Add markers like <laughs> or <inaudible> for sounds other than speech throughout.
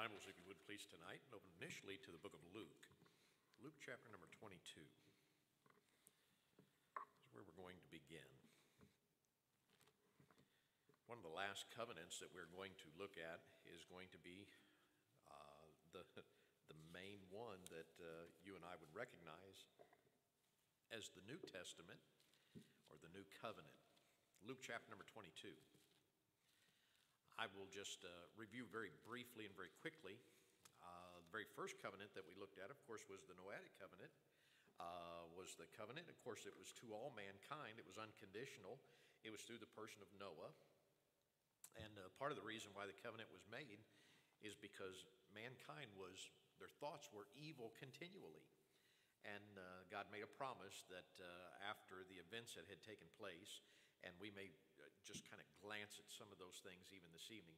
Bibles, if you would please, tonight, and open initially to the book of Luke. Luke chapter number 22 is where we're going to begin. One of the last covenants that we're going to look at is going to be uh, the, <laughs> the main one that uh, you and I would recognize as the New Testament or the New Covenant. Luke chapter number 22. I will just uh, review very briefly and very quickly. Uh, the very first covenant that we looked at, of course, was the Noahic covenant. Uh, was the covenant. Of course, it was to all mankind. It was unconditional. It was through the person of Noah. And uh, part of the reason why the covenant was made is because mankind was, their thoughts were evil continually. And uh, God made a promise that uh, after the events that had taken place, and we may uh, just kind of glance at those things even this evening.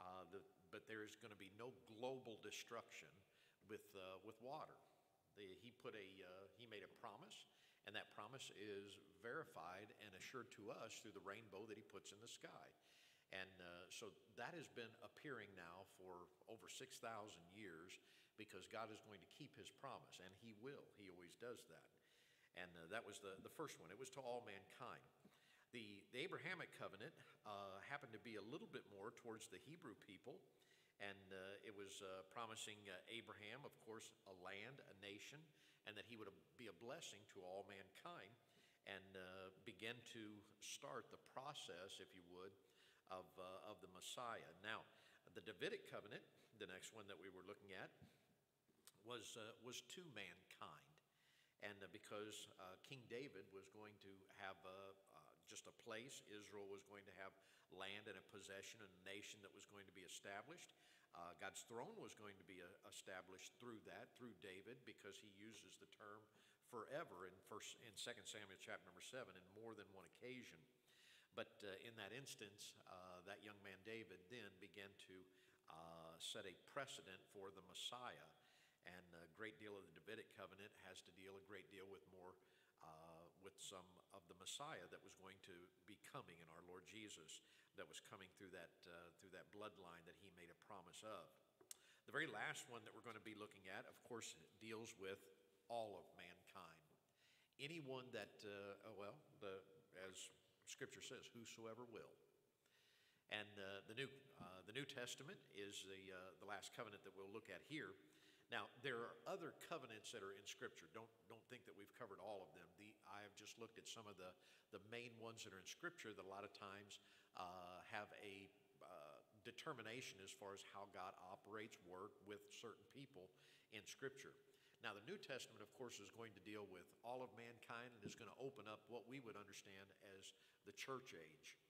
Uh, the, but there is going to be no global destruction with, uh, with water. The, he, put a, uh, he made a promise, and that promise is verified and assured to us through the rainbow that he puts in the sky. And uh, so that has been appearing now for over 6,000 years because God is going to keep his promise, and he will. He always does that. And uh, that was the, the first one. It was to all mankind. The, the Abrahamic covenant uh, happened to be a little bit more towards the Hebrew people, and uh, it was uh, promising uh, Abraham, of course, a land, a nation, and that he would be a blessing to all mankind, and uh, begin to start the process, if you would, of, uh, of the Messiah. Now, the Davidic covenant, the next one that we were looking at, was, was to mankind. And because King David was going to have place. Israel was going to have land and a possession and a nation that was going to be established. Uh, God's throne was going to be uh, established through that, through David, because he uses the term forever in first in 2 Samuel chapter number 7 in more than one occasion. But uh, in that instance, uh, that young man David then began to uh, set a precedent for the Messiah. And a great deal of the Davidic covenant has to deal a great deal with more uh, with some of the Messiah that was going to be coming in our Lord Jesus, that was coming through that, uh, through that bloodline that he made a promise of. The very last one that we're going to be looking at, of course, deals with all of mankind. Anyone that, uh, oh, well, the, as Scripture says, whosoever will. And uh, the, New, uh, the New Testament is the, uh, the last covenant that we'll look at here. Now, there are other covenants that are in Scripture. Don't, don't think that we've covered all of them. The, I have just looked at some of the, the main ones that are in Scripture that a lot of times uh, have a uh, determination as far as how God operates, work with certain people in Scripture. Now, the New Testament, of course, is going to deal with all of mankind and is going to open up what we would understand as the church age,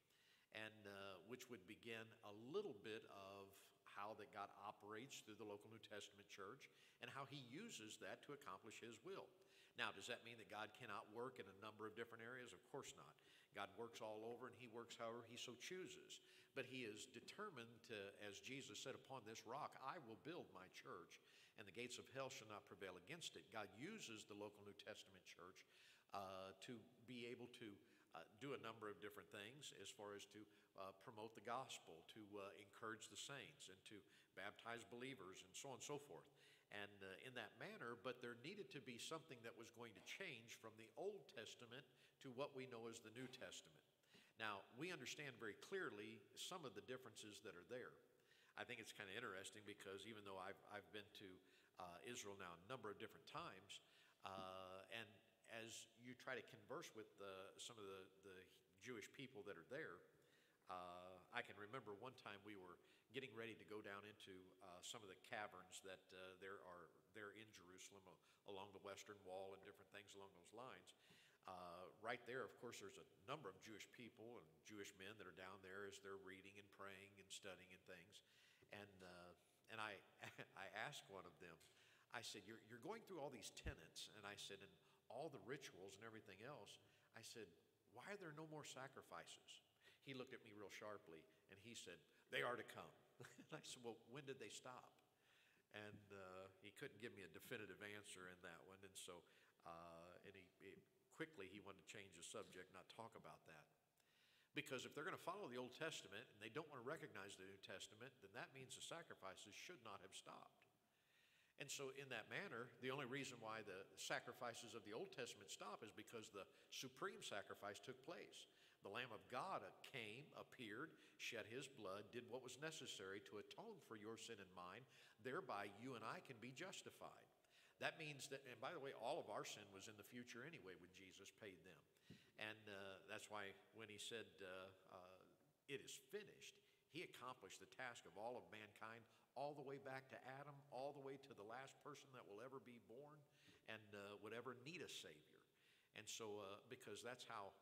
and uh, which would begin a little bit of how that God operates through the local New Testament church and how he uses that to accomplish his will. Now, does that mean that God cannot work in a number of different areas? Of course not. God works all over and he works however he so chooses. But he is determined to, as Jesus said, upon this rock, I will build my church and the gates of hell shall not prevail against it. God uses the local New Testament church uh, to be able to uh, do a number of different things as far as to uh, promote the gospel, to uh, encourage the saints, and to baptize believers, and so on and so forth. And uh, in that manner, but there needed to be something that was going to change from the Old Testament to what we know as the New Testament. Now, we understand very clearly some of the differences that are there. I think it's kind of interesting because even though I've, I've been to uh, Israel now a number of different times, uh, and as you try to converse with the, some of the, the Jewish people that are there, uh, I can remember one time we were getting ready to go down into uh, some of the caverns that uh, there are there in Jerusalem uh, along the Western Wall and different things along those lines. Uh, right there, of course, there's a number of Jewish people and Jewish men that are down there as they're reading and praying and studying and things. And uh, and I <laughs> I asked one of them, I said, "You're you're going through all these tenets," and I said, "and all the rituals and everything else." I said, "Why are there no more sacrifices?" He looked at me real sharply and he said, They are to come. And <laughs> I said, Well, when did they stop? And uh, he couldn't give me a definitive answer in that one. And so, uh, and he, he, quickly he wanted to change the subject, not talk about that. Because if they're going to follow the Old Testament and they don't want to recognize the New Testament, then that means the sacrifices should not have stopped. And so, in that manner, the only reason why the sacrifices of the Old Testament stop is because the supreme sacrifice took place. The Lamb of God came, appeared, shed his blood, did what was necessary to atone for your sin and mine. Thereby, you and I can be justified. That means that, and by the way, all of our sin was in the future anyway when Jesus paid them. And uh, that's why when he said, uh, uh, It is finished, he accomplished the task of all of mankind, all the way back to Adam, all the way to the last person that will ever be born and uh, would ever need a Savior. And so, uh, because that's how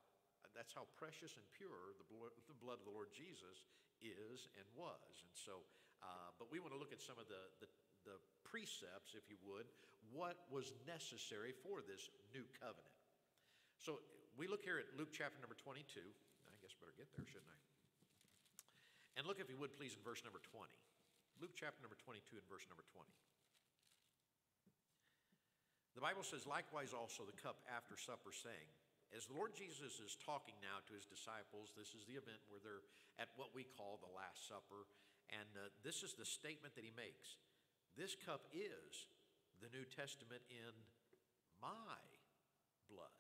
that's how precious and pure the blood, the blood of the Lord Jesus is and was. And so, uh, but we want to look at some of the, the, the precepts, if you would, what was necessary for this new covenant. So we look here at Luke chapter number 22. I guess I better get there, shouldn't I? And look, if you would, please, in verse number 20. Luke chapter number 22 and verse number 20. The Bible says, likewise also the cup after supper, saying, as the Lord Jesus is talking now to his disciples, this is the event where they're at what we call the Last Supper. And uh, this is the statement that he makes This cup is the New Testament in my blood.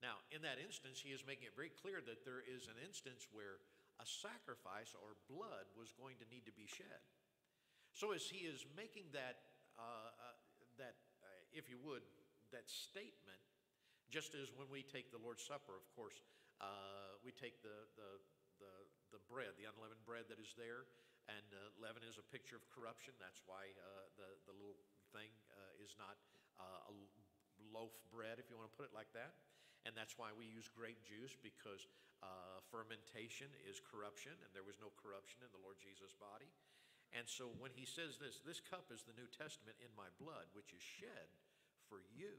Now, in that instance, he is making it very clear that there is an instance where a sacrifice or blood was going to need to be shed. So, as he is making that, uh, uh, that uh, if you would, that statement, just as when we take the Lord's Supper, of course, uh, we take the, the, the, the, bread, the unleavened bread that is there, and uh, leaven is a picture of corruption. That's why uh, the, the little thing uh, is not uh, a loaf bread, if you want to put it like that. And that's why we use grape juice, because uh, fermentation is corruption, and there was no corruption in the Lord Jesus' body. And so when he says this, this cup is the New Testament in my blood, which is shed for you.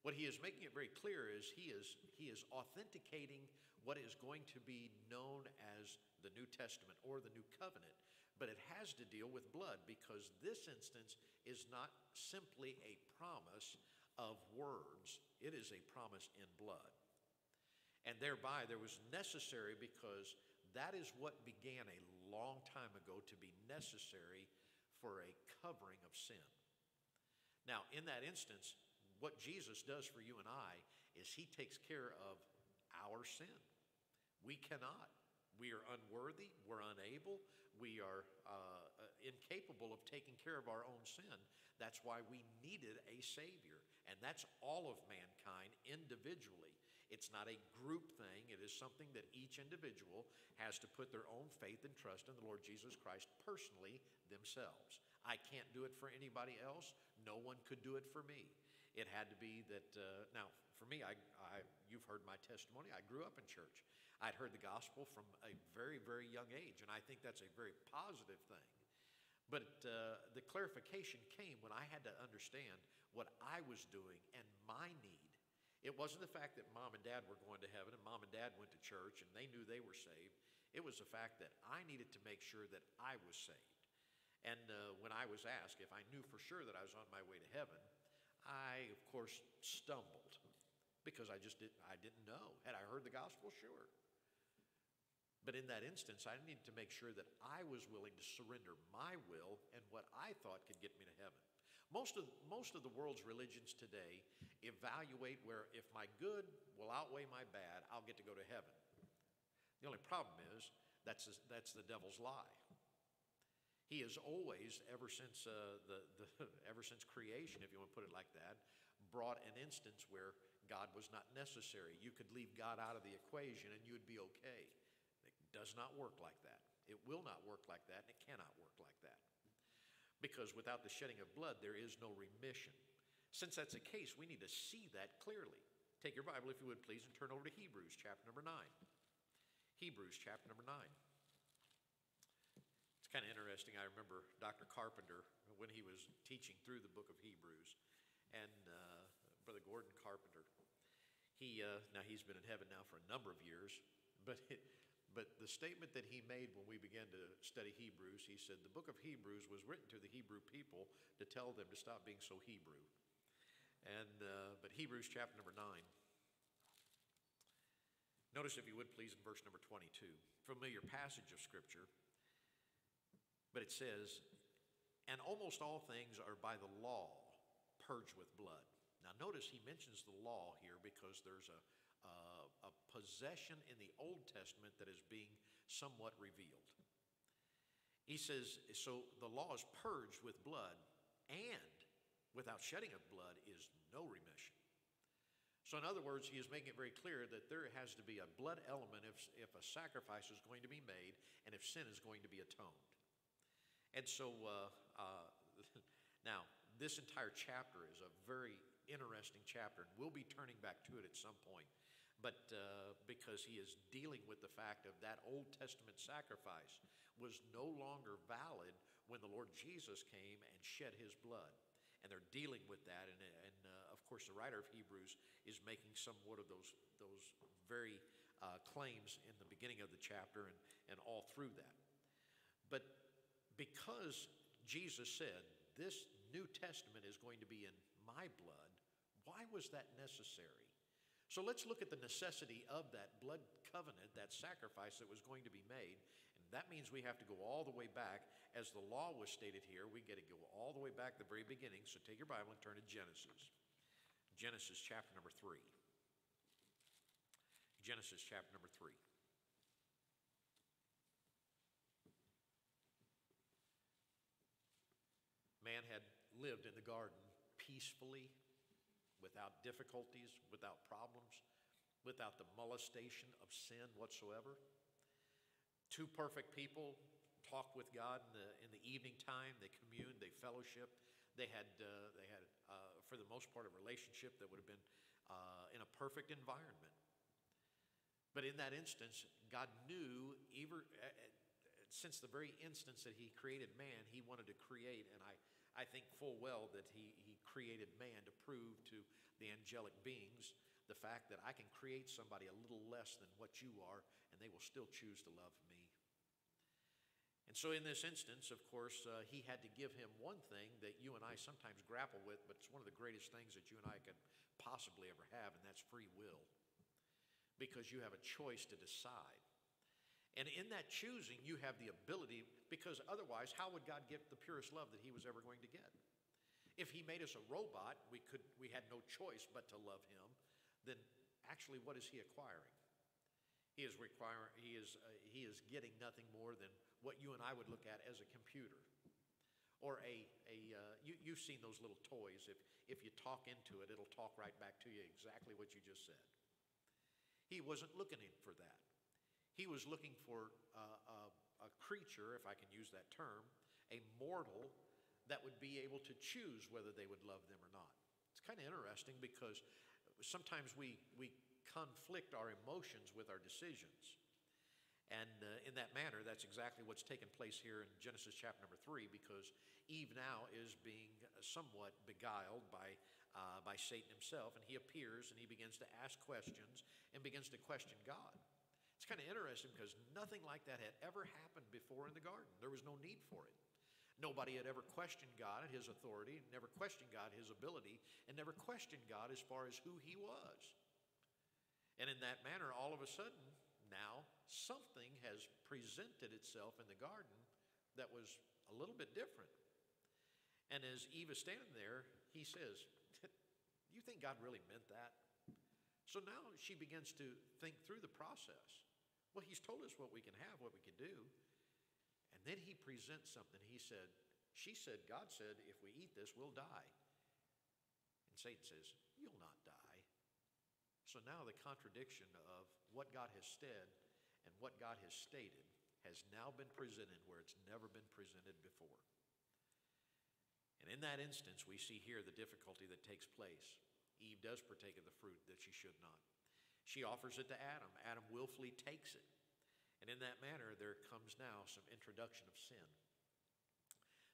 What he is making it very clear is he is, he is authenticating what is going to be known as the New Testament or the New Covenant, but it has to deal with blood because this instance is not simply a promise of words, it is a promise in blood. And thereby there was necessary because that is what began a long time ago to be necessary for a covering of sin. Now, in that instance, what Jesus does for you and I is he takes care of our sin. We cannot. We are unworthy. We're unable. We are uh, uh, incapable of taking care of our own sin. That's why we needed a Savior. And that's all of mankind individually. It's not a group thing, it is something that each individual has to put their own faith and trust in the Lord Jesus Christ personally themselves. I can't do it for anybody else. No one could do it for me. It had to be that, uh, now, for me, I, I, you've heard my testimony. I grew up in church. I'd heard the gospel from a very, very young age, and I think that's a very positive thing. But uh, the clarification came when I had to understand what I was doing and my need. It wasn't the fact that mom and dad were going to heaven and mom and dad went to church and they knew they were saved. It was the fact that I needed to make sure that I was saved. And uh, when I was asked if I knew for sure that I was on my way to heaven, I, of course, stumbled because I just didn't, I didn't know. Had I heard the gospel? Sure. But in that instance, I needed to make sure that I was willing to surrender my will and what I thought could get me to heaven. Most of, most of the world's religions today evaluate where if my good will outweigh my bad, I'll get to go to heaven. The only problem is that's, that's the devil's lie. He has always, ever since, uh, the, the, <laughs> ever since creation, if you want to put it like that, brought an instance where God was not necessary. You could leave God out of the equation and you would be okay. It does not work like that. It will not work like that, and it cannot work like that. Because without the shedding of blood, there is no remission. Since that's the case, we need to see that clearly. Take your Bible, if you would please, and turn over to Hebrews chapter number 9. Hebrews chapter number 9 kind of interesting. I remember Dr. Carpenter when he was teaching through the book of Hebrews, and uh, Brother Gordon Carpenter. He uh, now he's been in heaven now for a number of years, but it, <laughs> but the statement that he made when we began to study Hebrews, he said the book of Hebrews was written to the Hebrew people to tell them to stop being so Hebrew. And uh, but Hebrews chapter number nine. Notice, if you would please, in verse number 22, familiar passage of Scripture, but it says, And almost all things are by the law purged with blood. Now, notice he mentions the law here because there's a, a, possession in the Old Testament that is being somewhat revealed. He says, So the law is purged with blood, and without shedding of blood is no remission. So, in other words, he is making it very clear that there has to be a blood element if, if a sacrifice is going to be made and if sin is going to be atoned. And so, uh, uh, <laughs> now, this entire chapter is a very interesting chapter, and we'll be turning back to it at some point. But uh, because he is dealing with the fact of that Old Testament sacrifice was no longer valid when the Lord Jesus came and shed his blood and they're dealing with that. And, and uh, of course, the writer of Hebrews is making somewhat of those, those very uh, claims in the beginning of the chapter and, and all through that. But because Jesus said, This New Testament is going to be in my blood, why was that necessary? So let's look at the necessity of that blood covenant, that sacrifice that was going to be made, And that means we have to go all the way back. As the law was stated here, we get to go all the way back to the very beginning. So take your Bible and turn to Genesis. Genesis chapter number 3. Genesis chapter number 3. Man had lived in the garden peacefully, without difficulties, without problems, without the molestation of sin whatsoever. Two perfect people talked with God in the, in the evening time. They communed, they fellowship. They had, uh, they had uh, for the most part, a relationship that would have been uh, in a perfect environment. But in that instance, God knew, even, uh, uh, since the very instance that He created man, He wanted to create, and I, think full well that he, he created man to prove to the angelic beings the fact that I can create somebody a little less than what you are, and they will still choose to love me. And so, in this instance, of course, uh, he had to give him one thing that you and I sometimes grapple with, but it's one of the greatest things that you and I could possibly ever have, and that's free will. Because you have a choice to decide. And in that choosing, you have the ability, because otherwise, how would God give the purest love that he was ever going to get? If he made us a robot, we, could, we had no choice but to love him, then actually, what is he acquiring? He is, requiring, he is, uh, he is getting nothing more than what you and I would look at as a computer. Or a, a uh, you, you've seen those little toys. If, if you talk into it, it'll talk right back to you exactly what you just said. He wasn't looking for that. He was looking for uh, a, a creature, if I can use that term, a mortal that would be able to choose whether they would love them or not. It's kind of interesting because sometimes we, we conflict our emotions with our decisions. And uh, in that manner, that's exactly what's taken place here in Genesis chapter number three, because Eve now is being somewhat beguiled by, uh, by Satan himself, and he appears and he begins to ask questions and begins to question God. Kind of interesting because nothing like that had ever happened before in the garden. There was no need for it. Nobody had ever questioned God and his authority, never questioned God, his ability, and never questioned God as far as who he was. And in that manner, all of a sudden, now something has presented itself in the garden that was a little bit different. And as Eve is standing there, he says, You think God really meant that? So now she begins to think through the process. Well, he's told us what we can have, what we can do. And then he presents something. He said, She said, God said, if we eat this, we'll die. And Satan says, You'll not die. So now the contradiction of what God has said and what God has stated has now been presented where it's never been presented before. And in that instance, we see here the difficulty that takes place. Eve does partake of the fruit that she should not. She offers it to Adam. Adam willfully takes it. And in that manner, there comes now some introduction of sin.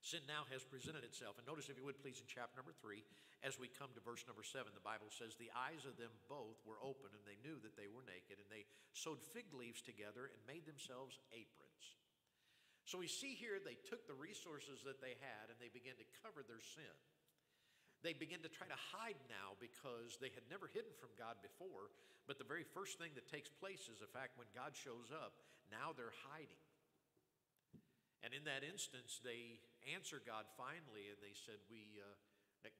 Sin now has presented itself. And notice, if you would please, in chapter number three, as we come to verse number seven, the Bible says, The eyes of them both were open, and they knew that they were naked, and they sewed fig leaves together and made themselves aprons. So we see here they took the resources that they had and they began to cover their sin. They begin to try to hide now because they had never hidden from God before. But the very first thing that takes place is the fact when God shows up, now they're hiding. And in that instance, they answer God finally and they said, We, uh,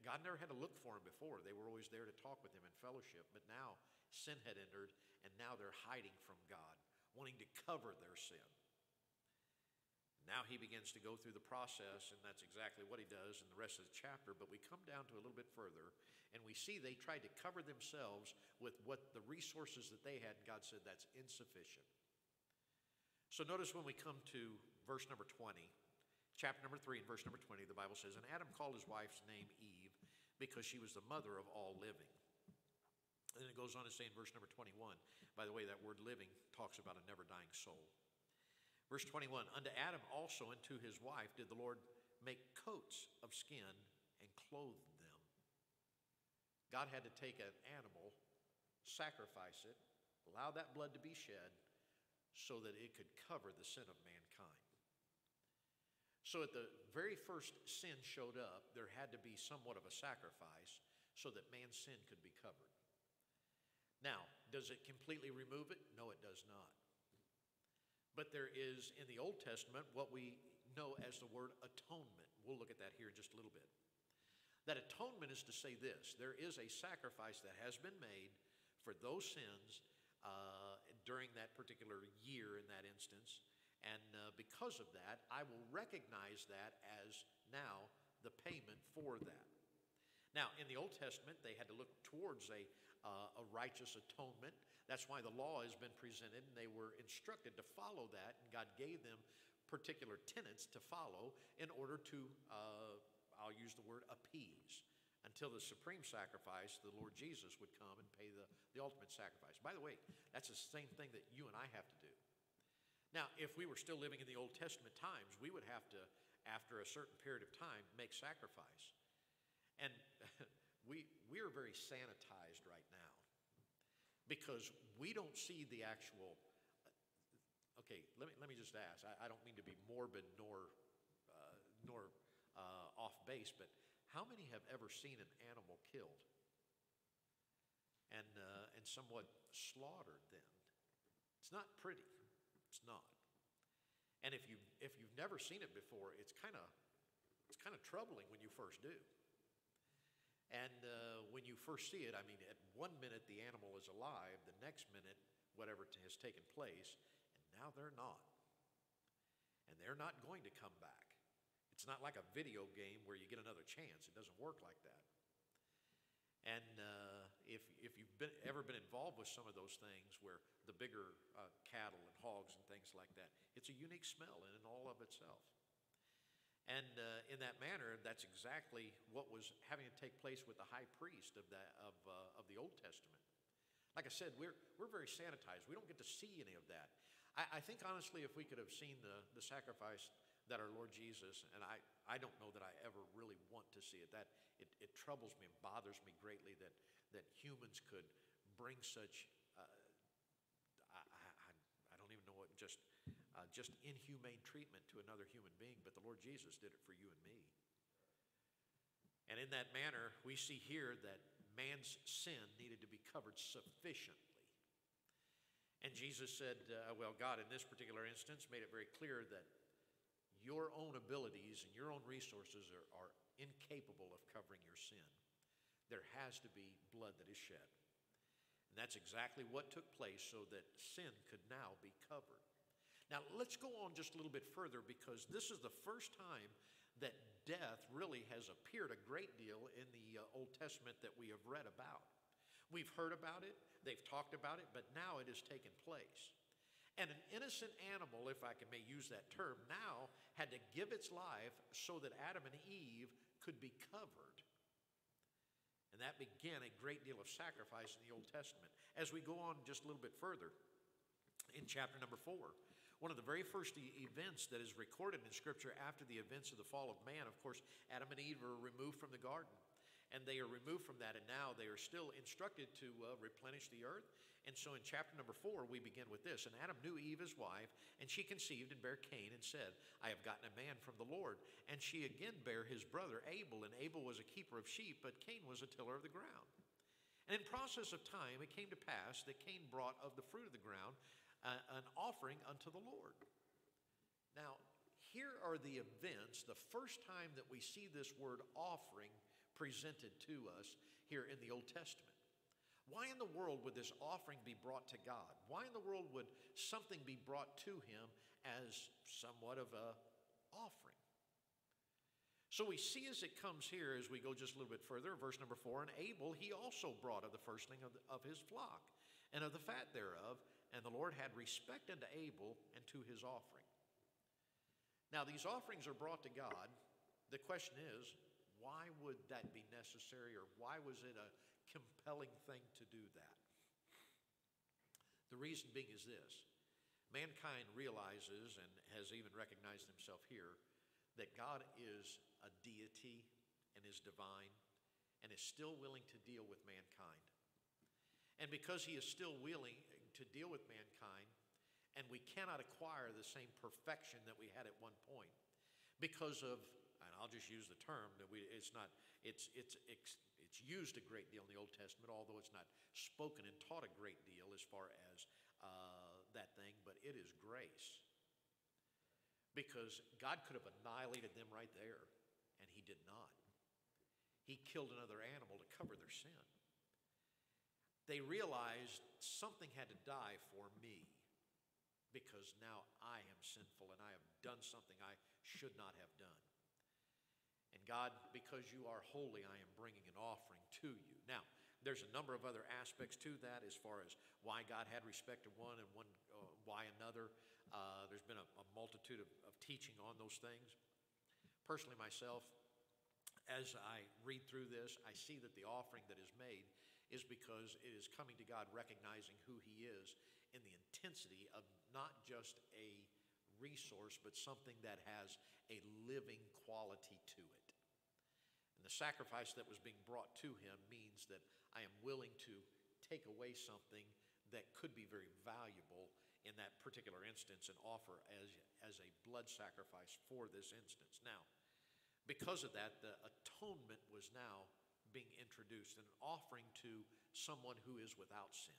God never had to look for them before. They were always there to talk with him in fellowship. But now sin had entered, and now they're hiding from God, wanting to cover their sin. Now he begins to go through the process, and that's exactly what he does in the rest of the chapter. But we come down to a little bit further, and we see they tried to cover themselves with what the resources that they had, and God said that's insufficient. So notice when we come to verse number 20, chapter number 3 and verse number 20, the Bible says, And Adam called his wife's name Eve because she was the mother of all living. And then it goes on to say in verse number 21, by the way, that word living talks about a never dying soul. Verse 21 Unto Adam also and to his wife did the Lord make coats of skin and clothed them. God had to take an animal, sacrifice it, allow that blood to be shed so that it could cover the sin of mankind. So at the very first sin showed up, there had to be somewhat of a sacrifice so that man's sin could be covered. Now, does it completely remove it? No, it does not. But there is in the Old Testament what we know as the word atonement. We'll look at that here in just a little bit. That atonement is to say this there is a sacrifice that has been made for those sins uh, during that particular year in that instance. And uh, because of that, I will recognize that as now the payment for that. Now, in the Old Testament, they had to look towards a, uh, a righteous atonement. That's why the law has been presented, and they were instructed to follow that, and God gave them particular tenets to follow in order to, uh, I'll use the word appease, until the supreme sacrifice, the Lord Jesus, would come and pay the, the ultimate sacrifice. By the way, that's the same thing that you and I have to do. Now, if we were still living in the Old Testament times, we would have to, after a certain period of time, make sacrifice. And <laughs> we, we are very sanitized right now because we don't see the actual. Uh, okay, let me, let me just ask. I, I don't mean to be morbid nor, uh, nor uh, off base, but how many have ever seen an animal killed and, uh, and somewhat slaughtered then? It's not pretty. It's not. And if, you, if you've never seen it before, it's kind of it's kind of troubling when you first do. And uh, when you first see it, I mean, at one minute the animal is alive, the next minute whatever has taken place, and now they're not. And they're not going to come back. It's not like a video game where you get another chance. It doesn't work like that. And uh, if, if you've been, ever been involved with some of those things where the bigger uh, cattle and hogs and things like that, it's a unique smell in and all of itself. And uh, in that manner, that's exactly what was having to take place with the high priest of, that, of, uh, of the Old Testament. Like I said, we're, we're very sanitized. We don't get to see any of that. I, I think, honestly, if we could have seen the, the sacrifice that our Lord Jesus, and I, I don't know that I ever really want to see it, that it, it troubles me and bothers me greatly that, that humans could bring such, uh, I, I, I don't even know what, just uh, just inhumane treatment to another human being, but the Lord Jesus did it for you and me. And in that manner, we see here that man's sin needed to be covered sufficiently. And Jesus said, uh, well, God, in this particular instance, made it very clear that your own abilities and your own resources are, are incapable of covering your sin. There has to be blood that is shed. And that's exactly what took place so that sin could now be covered. Now, let's go on just a little bit further because this is the first time that death really has appeared a great deal in the uh, Old Testament that we have read about. We've heard about it, they've talked about it, but now it has taken place. And an innocent animal, if I can may use that term, now had to give its life so that Adam and Eve could be covered. And that began a great deal of sacrifice in the Old Testament. As we go on just a little bit further, in chapter number four, one of the very first events that is recorded in Scripture after the events of the fall of man, of course, Adam and Eve were removed from the garden. and they are removed from that, and now they are still instructed to uh, replenish the earth. And so in chapter number four, we begin with this. And Adam knew Eve, his wife, and she conceived and bare Cain and said, I have gotten a man from the Lord. And she again bare his brother Abel, and Abel was a keeper of sheep, but Cain was a tiller of the ground. And in process of time, it came to pass that Cain brought of the fruit of the ground an offering unto the Lord. Now, here are the events, the first time that we see this word offering presented to us here in the Old Testament. Why in the world would this offering be brought to God? Why in the world would something be brought to him as somewhat of a offering? So we see as it comes here, as we go just a little bit further, verse number four, and Abel he also brought of the firstling of, the, of his flock and of the fat thereof, and the Lord had respect unto Abel and to his offering. Now these offerings are brought to God. The question is, why would that be necessary or why was it a compelling thing to do that? The reason being is this mankind realizes and has even recognized himself here that God is a deity and is divine and is still willing to deal with mankind. And because he is still willing to deal with mankind, and we cannot acquire the same perfection that we had at one point because of and I'll just use the term that we, it's not, it's, it's, it's, it's used a great deal in the Old Testament, although it's not spoken and taught a great deal as far as uh, that thing, but it is grace. Because God could have annihilated them right there, and He did not. He killed another animal to cover their sin. They realized something had to die for me because now I am sinful and I have done something I should not have done. And God, because you are holy, I am bringing an offering to you. Now, there's a number of other aspects to that as far as why God had respect to one and one, uh, why another. Uh, there's been a, a multitude of, of teaching on those things. Personally, myself, as I read through this, I see that the offering that is made is because it is coming to God recognizing who He is in the intensity of not just a resource, but something that has a living quality to it. And the sacrifice that was being brought to him means that I am willing to take away something that could be very valuable in that particular instance and offer as, as a blood sacrifice for this instance. Now, because of that, the atonement was now being introduced, an offering to someone who is without sin.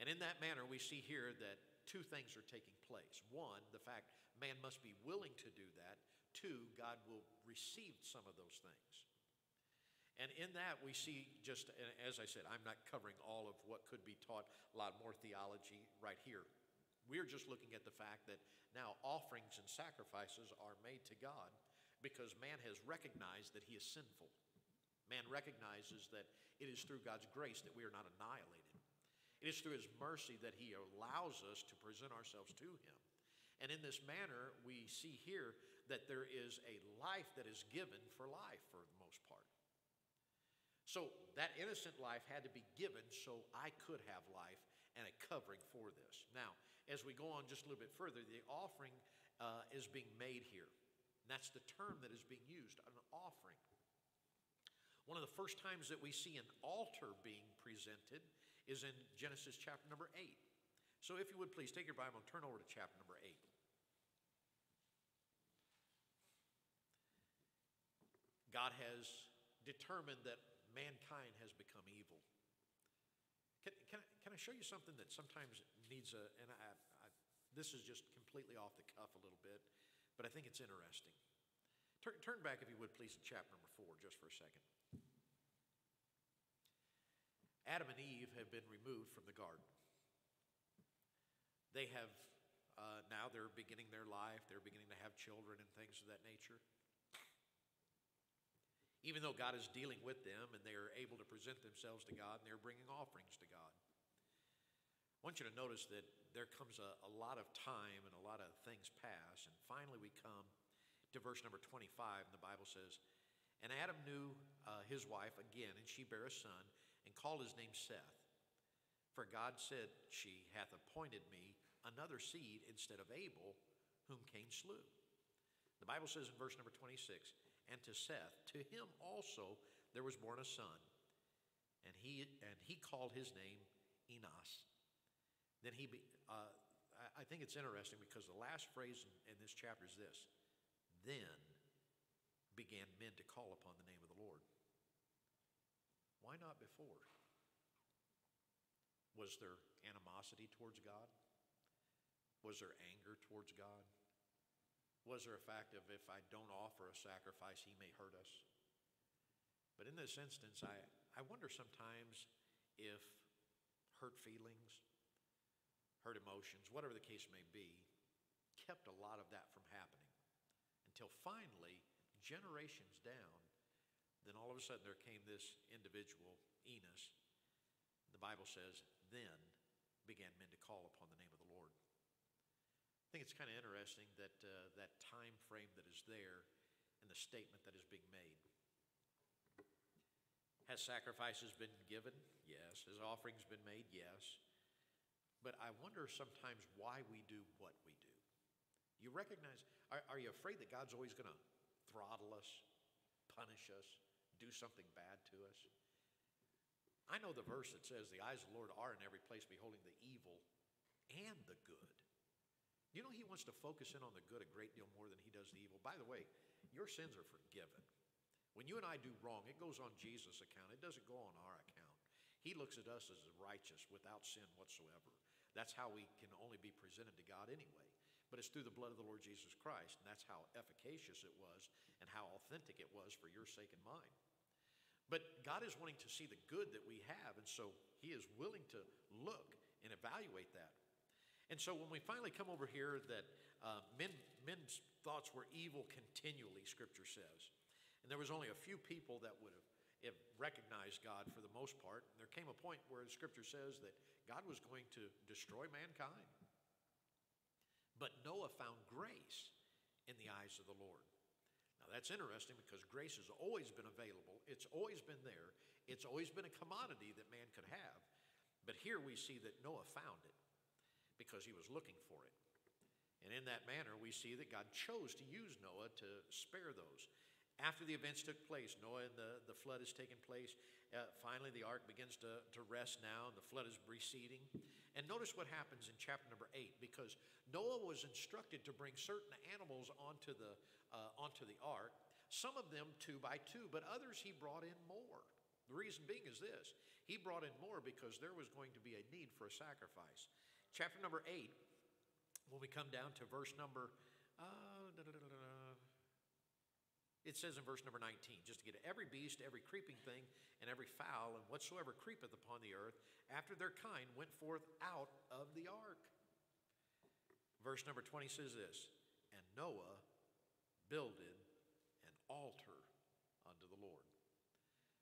And in that manner, we see here that two things are taking place. One, the fact man must be willing to do that. Two, God will receive some of those things. And in that, we see just, as I said, I'm not covering all of what could be taught, a lot more theology right here. We're just looking at the fact that now offerings and sacrifices are made to God because man has recognized that he is sinful. Man recognizes that it is through God's grace that we are not annihilated. It is through his mercy that he allows us to present ourselves to him. And in this manner, we see here that there is a life that is given for life for the most part. So that innocent life had to be given so I could have life and a covering for this. Now, as we go on just a little bit further, the offering uh, is being made here. And that's the term that is being used an offering. One of the first times that we see an altar being presented is in Genesis chapter number 8. So if you would please take your Bible and turn over to chapter number 8. God has determined that mankind has become evil. Can, can, can I show you something that sometimes needs a, and I, I, this is just completely off the cuff a little bit, but I think it's interesting. Turn, turn back, if you would, please, to chapter number four, just for a second. Adam and Eve have been removed from the garden. They have, uh, now they're beginning their life, they're beginning to have children and things of that nature even though God is dealing with them and they are able to present themselves to God and they're bringing offerings to God. I want you to notice that there comes a, a, lot of time and a lot of things pass, and finally we come to verse number 25, and the Bible says, And Adam knew uh, his wife again, and she bare a son, and called his name Seth. For God said, She hath appointed me another seed instead of Abel, whom Cain slew. The Bible says in verse number 26, and to Seth. To him also there was born a son, and he, and he called his name Enos. Then he, uh, I, I think it's interesting because the last phrase in, in this chapter is this Then began men to call upon the name of the Lord. Why not before? Was there animosity towards God? Was there anger towards God? Was there a fact of if I don't offer a sacrifice, he may hurt us? But in this instance, I, I wonder sometimes if hurt feelings, hurt emotions, whatever the case may be, kept a lot of that from happening. Until finally, generations down, then all of a sudden there came this individual, Enos. The Bible says, then began men to call upon the name of the Lord. I think it's kind of interesting that uh, that time frame that is there and the statement that is being made. Has sacrifices been given? Yes. Has offerings been made? Yes. But I wonder sometimes why we do what we do. You recognize, are, are you afraid that God's always going to throttle us, punish us, do something bad to us? I know the verse that says, The eyes of the Lord are in every place, beholding the evil and the good. You know, He wants to focus in on the good a great deal more than He does the evil. By the way, your sins are forgiven. When you and I do wrong, it goes on Jesus' account, it doesn't go on our account. He looks at us as righteous without sin whatsoever. That's how we can only be presented to God anyway. But it's through the blood of the Lord Jesus Christ, and that's how efficacious it was and how authentic it was for your sake and mine. But God is wanting to see the good that we have, and so He is willing to look and evaluate that. And so when we finally come over here, that uh, men, men's thoughts were evil continually, Scripture says. And there was only a few people that would have, recognized God for the most part. And there came a point where the Scripture says that God was going to destroy mankind. But Noah found grace in the eyes of the Lord. Now that's interesting because grace has always been available, it's always been there, it's always been a commodity that man could have. But here we see that Noah found it because he was looking for it. And in that manner, we see that God chose to use Noah to spare those. After the events took place, Noah and the, the flood has taken place. Uh, finally, the ark begins to, to rest now, and the flood is receding. And notice what happens in chapter number eight, because Noah was instructed to bring certain animals onto the, uh, onto the ark, some of them two by two, but others he brought in more. The reason being is this he brought in more because there was going to be a need for a sacrifice. Chapter number eight, when we come down to verse number. Uh, it says in verse number 19, just to get every beast, every creeping thing, and every fowl, and whatsoever creepeth upon the earth, after their kind, went forth out of the ark. Verse number 20 says this And Noah builded an altar unto the Lord.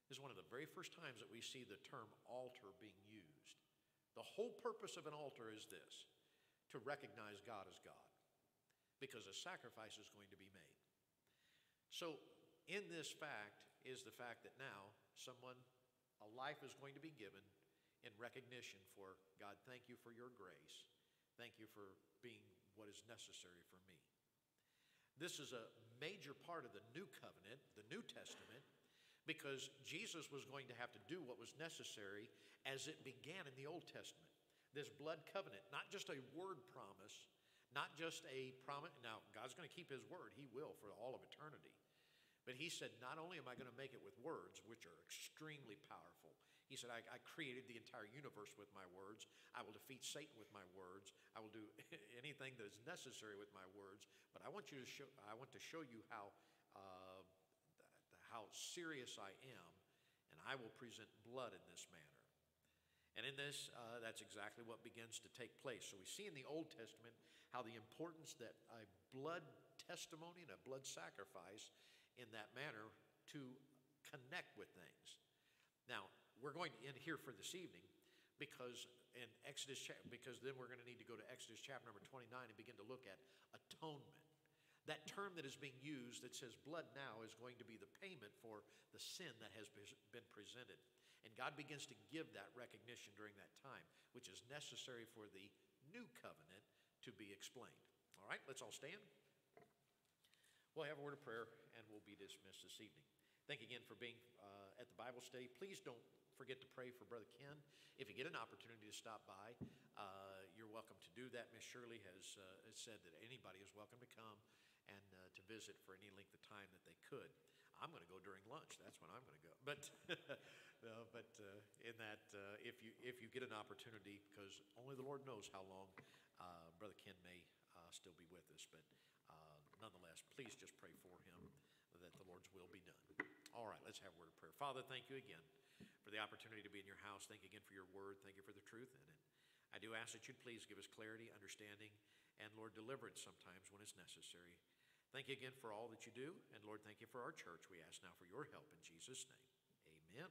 This is one of the very first times that we see the term altar being used. The whole purpose of an altar is this to recognize God as God, because a sacrifice is going to be made. So, in this fact is the fact that now someone, a life is going to be given in recognition for God, thank you for your grace. Thank you for being what is necessary for me. This is a major part of the new covenant, the New Testament, because Jesus was going to have to do what was necessary as it began in the Old Testament. This blood covenant, not just a word promise, not just a promise. Now, God's going to keep his word, he will for all of eternity. But he said, Not only am I going to make it with words, which are extremely powerful, he said, I, I, created the entire universe with my words. I will defeat Satan with my words. I will do <laughs> anything that is necessary with my words. But I want you to show, I want to show you how, uh, how serious I am, and I will present blood in this manner. And in this, uh, that's exactly what begins to take place. So we see in the Old Testament how the importance that a blood testimony and a blood sacrifice in that manner to connect with things. Now, we're going to end here for this evening because in Exodus, because then we're going to need to go to Exodus chapter number 29 and begin to look at atonement. That term that is being used that says blood now is going to be the payment for the sin that has been presented. And God begins to give that recognition during that time, which is necessary for the new covenant to be explained. All right, let's all stand. We'll have a word of prayer and we'll be dismissed this evening. Thank you again for being uh, at the Bible study. Please don't forget to pray for Brother Ken. If you get an opportunity to stop by, uh, you're welcome to do that. Miss Shirley has, uh, has said that anybody is welcome to come and uh, to visit for any length of time that they could. I'm going to go during lunch. That's when I'm going to go. But, no, <laughs> but uh, in that, uh, if you if you get an opportunity, because only the Lord knows how long uh, Brother Ken may uh, still be with us. But uh, nonetheless, please just pray for him that the Lord's will be done. All right, let's have a word of prayer. Father, thank you again for the opportunity to be in your house. Thank you again for your word. Thank you for the truth in it. I do ask that you'd please give us clarity, understanding, and Lord, deliverance sometimes when it's necessary. Thank you again for all that you do. And Lord, thank you for our church. We ask now for your help in Jesus' name. Amen.